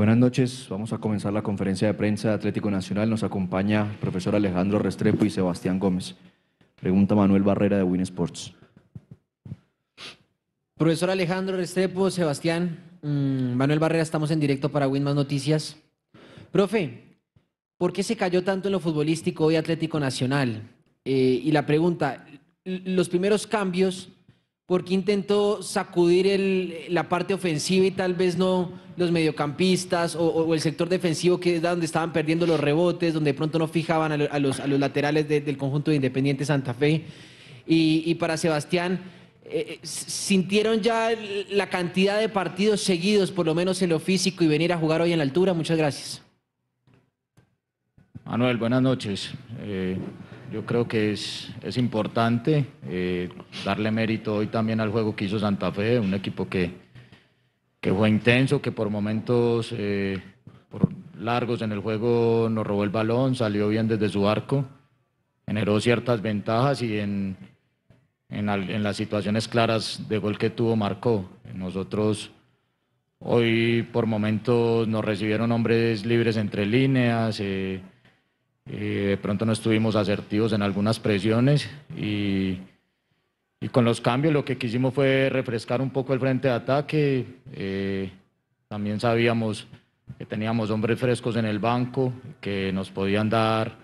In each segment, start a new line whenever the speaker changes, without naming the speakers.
Buenas noches, vamos a comenzar la conferencia de prensa de Atlético Nacional. Nos acompaña el profesor Alejandro Restrepo y Sebastián Gómez. Pregunta Manuel Barrera de Win Sports.
Profesor Alejandro Restrepo, Sebastián, mm, Manuel Barrera, estamos en directo para Win Más Noticias. Profe, ¿por qué se cayó tanto en lo futbolístico hoy Atlético Nacional? Eh, y la pregunta, los primeros cambios, ¿por qué intentó sacudir la parte ofensiva y tal vez no los mediocampistas o, el sector defensivo que es donde estaban perdiendo los rebotes, donde de pronto no fijaban a, lo- a los, laterales de- del conjunto de Independiente Santa Fe? Y, para Sebastián, eh, eh, ¿sintieron ya la cantidad de partidos seguidos, por lo menos en lo físico, y venir a jugar hoy en la altura? Muchas gracias.
Manuel, buenas noches. Eh, yo creo que es, es importante eh, darle mérito hoy también al juego que hizo Santa Fe, un equipo que, que fue intenso, que por momentos, eh, por largos en el juego nos robó el balón, salió bien desde su arco, generó ciertas ventajas y en, en, las situaciones claras de gol que tuvo marcó. Nosotros hoy por momentos nos recibieron hombres libres entre líneas. eh, eh, de pronto no estuvimos asertivos en algunas presiones y, con los cambios lo que quisimos fue refrescar un poco el frente de ataque. eh, también sabíamos que teníamos hombres frescos en el banco que nos podían dar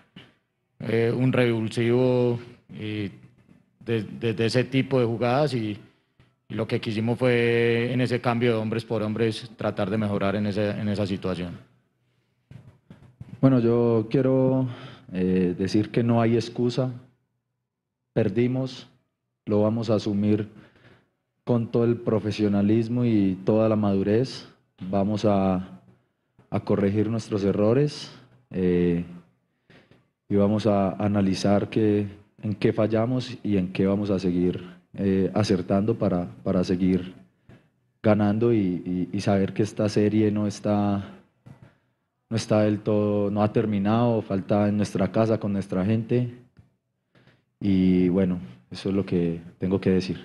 eh, un revulsivo eh, de- desde ese tipo de jugadas y, lo que quisimos fue en ese cambio de hombres por hombres tratar de mejorar en esa situación.
Bueno, yo quiero eh, decir que no hay excusa. Perdimos, lo vamos a asumir con todo el profesionalismo y toda la madurez. Vamos a, corregir nuestros errores eh, y vamos a analizar qué- en qué fallamos y en qué vamos a seguir eh, acertando para, para seguir ganando y saber que esta serie no está no está del todo, no ha terminado, falta en nuestra casa con nuestra gente. Y bueno, eso es lo que tengo que decir.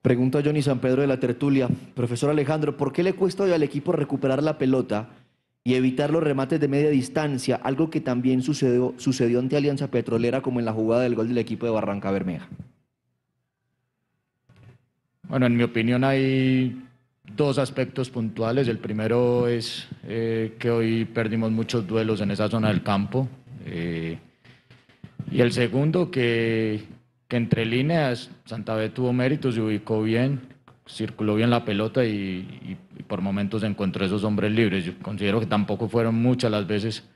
Pregunta Johnny San Pedro de la Tertulia. Profesor Alejandro, ¿por qué le cuesta hoy al equipo recuperar la pelota y evitar los remates de media distancia? Algo que también sucedió, sucedió ante Alianza Petrolera como en la jugada del gol del equipo de Barranca Bermeja.
Bueno, en mi opinión hay dos aspectos puntuales. El primero es eh, que hoy perdimos muchos duelos en esa zona del campo. eh, y el segundo, que, que entre líneas Santa Fe tuvo méritos, se ubicó bien, circuló bien la pelota y, y- y por momentos encontró esos hombres libres. Yo considero que tampoco fueron muchas las veces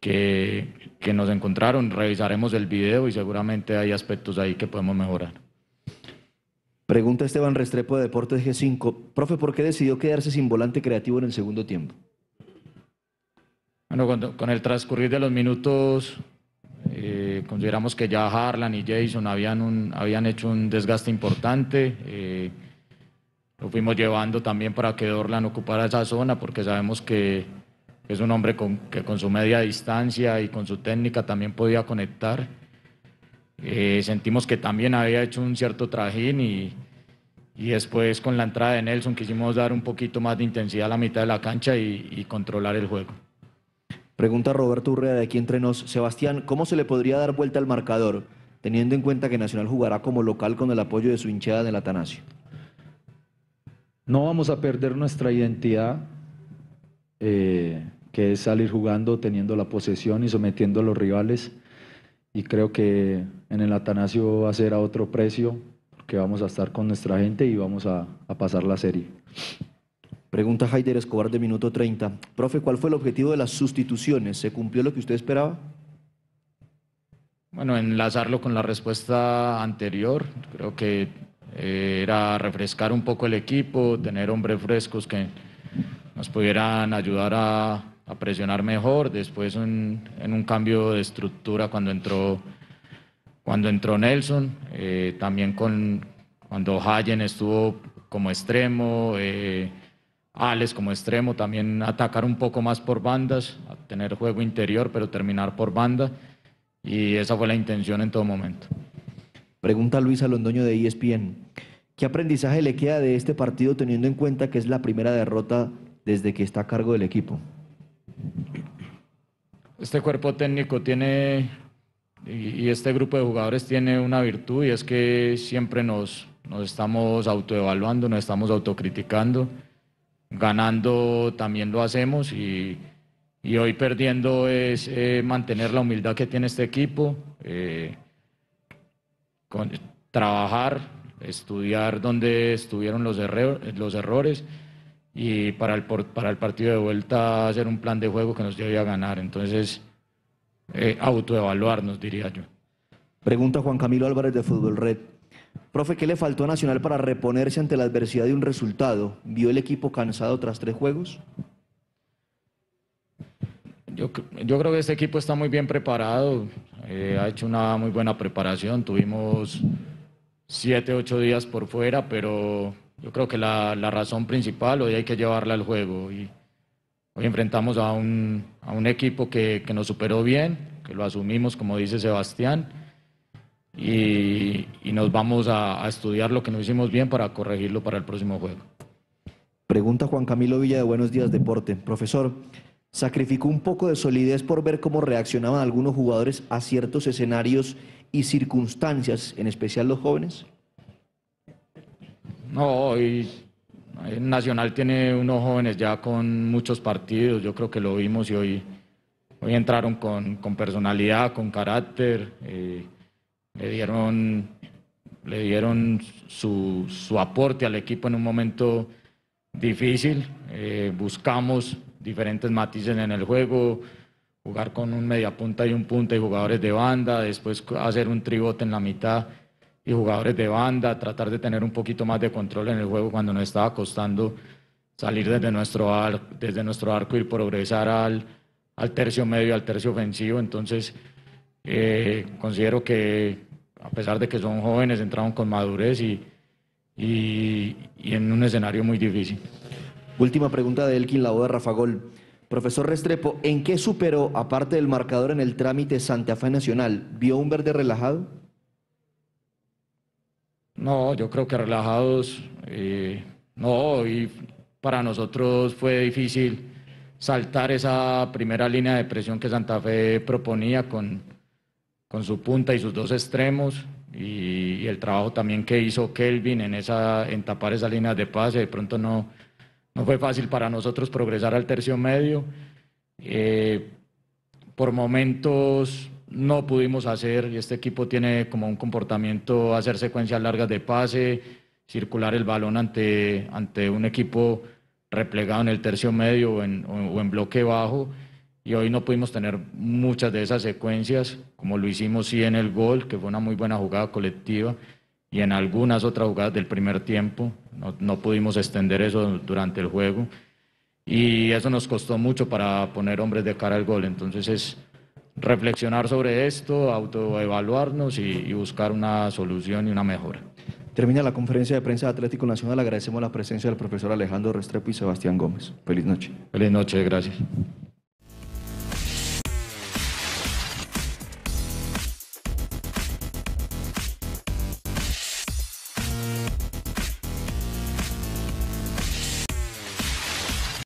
que, que nos encontraron. Revisaremos el video y seguramente hay aspectos ahí que podemos mejorar.
Pregunta Esteban Restrepo de Deportes G5. Profe, ¿por qué decidió quedarse sin volante creativo en el segundo tiempo?
Bueno, con, con el transcurrir de los minutos, eh, consideramos que ya Harlan y Jason habían, un- habían hecho un desgaste importante. eh, lo fuimos llevando también para que Dorlan ocupara esa zona, porque sabemos que es un hombre con, que con su media distancia y con su técnica también podía conectar. Eh, sentimos que también había hecho un cierto trajín y, y después con la entrada de Nelson quisimos dar un poquito más de intensidad a la mitad de la cancha y- y controlar el juego.
Pregunta Roberto Urrea de aquí entre nos. Sebastián, ¿cómo se le podría dar vuelta al marcador, teniendo en cuenta que Nacional jugará como local con el apoyo de su hinchada en el Atanasio?
No vamos a perder nuestra identidad, eh, que es salir jugando, teniendo la posesión y sometiendo a los rivales. Y creo que en el Atanasio va a ser a otro precio, porque vamos a estar con nuestra gente y vamos a, a pasar la serie.
Pregunta Haider Escobar de minuto 30. Profe, ¿cuál fue el objetivo de las sustituciones? ¿Se cumplió lo que usted esperaba?
Bueno, enlazarlo con la respuesta anterior, creo que eh, era refrescar un poco el equipo, tener hombres frescos que nos pudieran ayudar a, a presionar mejor. Después en un cambio de estructura cuando entró, cuando entró Nelson, eh, también con, cuando Hayen estuvo como extremo, eh, Alex como extremo, también atacar un poco más por bandas, tener juego interior, pero terminar por banda. Y esa fue la intención en todo momento.
Pregunta Luisa Londoño de ESPN. ¿Qué aprendizaje le queda de este partido teniendo en cuenta que es la primera derrota desde que está a cargo del equipo?
Este cuerpo técnico tiene y, este grupo de jugadores tiene una virtud y es que siempre nos, nos estamos autoevaluando, nos estamos autocriticando. Ganando también lo hacemos y, y hoy perdiendo es eh, mantener la humildad que tiene este equipo, eh, trabajar, estudiar dónde estuvieron los, error- los errores y para el, para el partido de vuelta hacer un plan de juego que nos lleve a ganar. Entonces, eh, autoevaluarnos, diría yo.
Pregunta Juan Camilo Álvarez de Fútbol Red. Profe, ¿qué le faltó a Nacional para reponerse ante la adversidad de un resultado? ¿Vio el equipo cansado tras tres juegos?
Yo, yo creo que este equipo está muy bien preparado, eh, ha hecho una muy buena preparación, tuvimos siete, ocho días por fuera, pero yo creo que la, la razón principal hoy hay que llevarla al juego y hoy enfrentamos a un, a un equipo que, que nos superó bien, que lo asumimos como dice Sebastián y, y nos vamos a, a estudiar lo que no hicimos bien para corregirlo para el próximo juego.
Pregunta Juan Camilo Villa de Buenos Días Deporte. Profesor, ¿sacrificó un poco de solidez por ver cómo reaccionaban algunos jugadores a ciertos escenarios y circunstancias, en especial los jóvenes?
No, hoy Nacional tiene unos jóvenes ya con muchos partidos, yo creo que lo vimos y hoy, hoy entraron con, con personalidad, con carácter, eh, le dieron, le dieron su, su aporte al equipo en un momento difícil, eh, buscamos diferentes matices en el juego, jugar con un mediapunta y un punta y jugadores de banda, después hacer un tribote en la mitad y jugadores de banda, tratar de tener un poquito más de control en el juego cuando nos estaba costando salir desde nuestro, desde nuestro arco y progresar al, al tercio medio, al tercio ofensivo. Entonces, eh, considero que a pesar de que son jóvenes, entraron con madurez y, y, y en un escenario muy difícil.
Última pregunta de Elkin Labo de Rafa Gol. Profesor Restrepo, ¿en qué superó, aparte del marcador en el trámite Santa Fe Nacional? ¿Vio un verde relajado?
No, yo creo que relajados, no, y para nosotros fue difícil saltar esa primera línea de presión que Santa Fe proponía con, con su punta y sus dos extremos y, y el trabajo también que hizo Kelvin en, esa, en tapar esas líneas de pase, de pronto no, no fue fácil para nosotros progresar al tercio medio. Eh, por momentos no pudimos hacer, y este equipo tiene como un comportamiento hacer secuencias largas de pase, circular el balón ante, ante un equipo replegado en el tercio medio o en, o- o en bloque bajo, y hoy no pudimos tener muchas de esas secuencias, como lo hicimos sí en el gol, que fue una muy buena jugada colectiva, y en algunas otras jugadas del primer tiempo, no, no pudimos extender eso durante el juego. Y eso nos costó mucho para poner hombres de cara al gol. Entonces es reflexionar sobre esto, autoevaluarnos y, y buscar una solución y una mejora.
Termina la conferencia de prensa de Atlético Nacional. Agradecemos la presencia del profesor Alejandro Restrepo y Sebastián Gómez. Feliz noche.
Feliz noche, gracias.